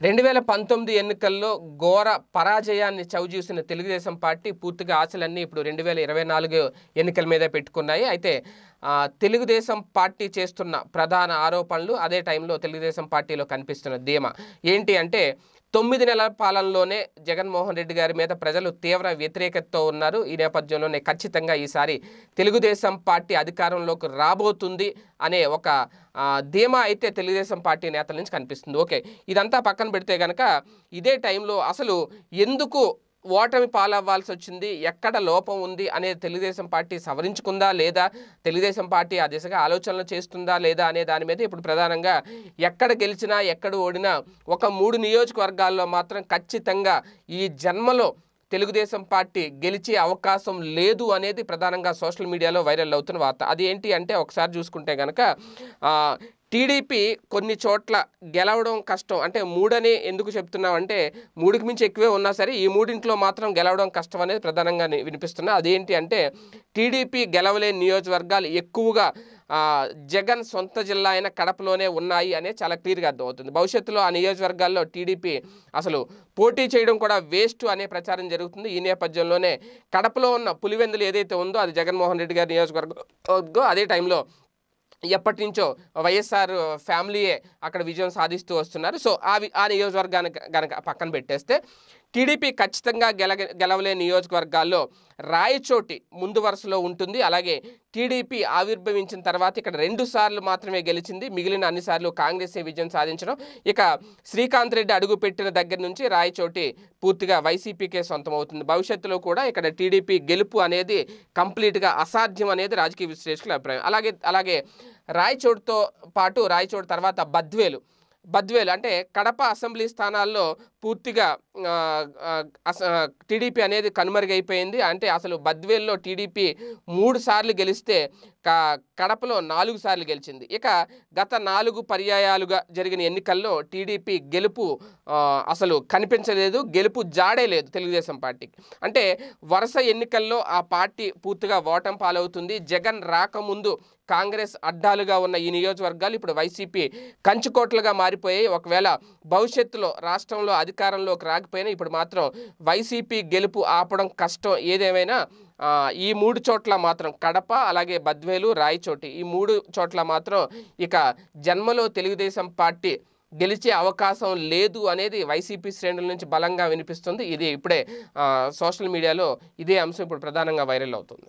రెండు వేల పంతొమ్మిది ఎన్నికల్లో ఘోర పరాజయాన్ని చవిచూసిన తెలుగుదేశం పార్టీ పూర్తిగా ఆశలన్నీ ఇప్పుడు రెండు వేల ఇరవై నాలుగు ఎన్నికల మీదే పెట్టుకున్నాయి. అయితే తెలుగుదేశం పార్టీ చేస్తున్న ప్రధాన ఆరోపణలు అదే టైంలో తెలుగుదేశం పార్టీలో కనిపిస్తున్న ధీమా. ఏంటి అంటే తొమ్మిది నెలల పాలనలోనే జగన్మోహన్ రెడ్డి గారి మీద ప్రజలు తీవ్ర వ్యతిరేకతతో ఉన్నారు. ఈ నేపథ్యంలోనే ఖచ్చితంగా ఈసారి తెలుగుదేశం పార్టీ అధికారంలోకి రాబోతుంది అనే ఒక ధీమా అయితే తెలుగుదేశం పార్టీ నేతల నుంచి కనిపిస్తుంది. ఓకే ఇదంతా పక్కన పెడితే కనుక ఇదే టైంలో అసలు ఎందుకు ఓటమి పాలవ్వాల్సి వచ్చింది ఎక్కడ లోపం ఉంది అనేది తెలుగుదేశం పార్టీ సవరించుకుందా లేదా? తెలుగుదేశం పార్టీ ఆ దిశగా ఆలోచనలు చేస్తుందా లేదా అనే దాని మీద ఇప్పుడు ప్రధానంగా ఎక్కడ గెలిచినా ఎక్కడ ఓడినా ఒక మూడు నియోజకవర్గాల్లో మాత్రం ఖచ్చితంగా ఈ జన్మలో తెలుగుదేశం పార్టీ గెలిచే అవకాశం లేదు అనేది ప్రధానంగా సోషల్ మీడియాలో వైరల్ అవుతున్న వార్త. అది ఏంటి అంటే ఒకసారి చూసుకుంటే కనుక టీడీపీ కొన్ని చోట్ల గెలవడం కష్టం. అంటే మూడని ఎందుకు చెప్తున్నామంటే మూడుకి మించి ఎక్కువే ఉన్నా సరే ఈ మూడింట్లో మాత్రం గెలవడం కష్టం అనేది ప్రధానంగా ని- వినిపిస్తున్నా అదేంటి అంటే టీడీపీ గెలవలేని నియోజకవర్గాలు ఎక్కువగా జగన్ సొంత జిల్లా అయిన కడపలోనే ఉన్నాయి అనే చాలా క్లియర్గా అర్థమవుతుంది. భవిష్యత్తులో ఆ నియోజకవర్గాల్లో టీడీపీ అసలు పోటీ చేయడం కూడా వేస్ట్ అనే ప్రచారం జరుగుతుంది. ఈ నేపథ్యంలోనే కడపలో ఉన్న పులివెందులు ఏదైతే ఉందో అది జగన్మోహన్ రెడ్డి గారి నియోజకవర్గం అదే టైంలో ఎప్పటి నుంచో వైఎస్ఆర్ ఫ్యామిలీయే అక్కడ విజయం సాధిస్తూ వస్తున్నారు. సో ఆ ఆ నియోజకవర్గాన్ని కనుక పక్కన పెట్టేస్తే టీడీపీ ఖచ్చితంగా గెల గెలవలే నియోజకవర్గాల్లో రాయచోటి ముందు వరుసలో ఉంటుంది. అలాగే టీడీపీ ఆవిర్భవించిన తర్వాత ఇక్కడ రెండు సార్లు మాత్రమే గెలిచింది. మిగిలిన అన్ని సార్లు కాంగ్రెసే విజయం సాధించడం. ఇక శ్రీకాంత్ రెడ్డి అడుగు పెట్టిన దగ్గర నుంచి రాయచోటి పూర్తిగా వైసీపీకే సొంతమవుతుంది. భవిష్యత్తులో కూడా ఇక్కడ టీడీపీ గెలుపు అనేది కంప్లీట్గా అసాధ్యం అనేది రాజకీయ విశ్లేషకుల అభిప్రాయం. అలాగే అలాగే రాయచోటుతో పాటు రాయచోటు తర్వాత బద్వేలు. బద్వేలు అంటే కడప అసెంబ్లీ స్థానాల్లో పూర్తిగా అస- టీడీపీ అనేది కనుమరుగైపోయింది. అంటే అసలు బద్వేల్లో టీడీపీ మూడు సార్లు గెలిస్తే కడపలో నాలుగు సార్లు గెలిచింది. ఇక గత నాలుగు పర్యాయాలుగా జరిగిన ఎన్నికల్లో టీడీపీ గెలుపు అసలు కనిపించలేదు. గెలుపు జాడే లేదు తెలుగుదేశం పార్టీకి. అంటే వరుస ఎన్నికల్లో ఆ పార్టీ పూర్తిగా ఓటం పాలవుతుంది. జగన్ రాకముందు కాంగ్రెస్ అడ్డాలుగా ఉన్న ఈ నియోజకవర్గాలు ఇప్పుడు వైసీపీ కంచుకోట్లుగా మారిపోయాయి. ఒకవేళ భవిష్యత్తులో రాష్ట్రంలో అధికారంలోకి రాకపోయినా ఇప్పుడు మాత్రం వైసీపీ గెలుపు ఆపడం కష్టం. ఏదేమైనా ఈ మూడు చోట్ల మాత్రం కడప అలాగే బద్వేలు రాయచోటి ఈ మూడు చోట్ల మాత్రం ఇక జన్మలో తెలుగుదేశం పార్టీ గెలిచే అవకాశం లేదు అనేది వైసీపీ శ్రేణుల నుంచి బలంగా వినిపిస్తుంది. ఇది ఇప్పుడే సోషల్ మీడియాలో ఇదే అంశం ఇప్పుడు ప్రధానంగా వైరల్ అవుతుంది.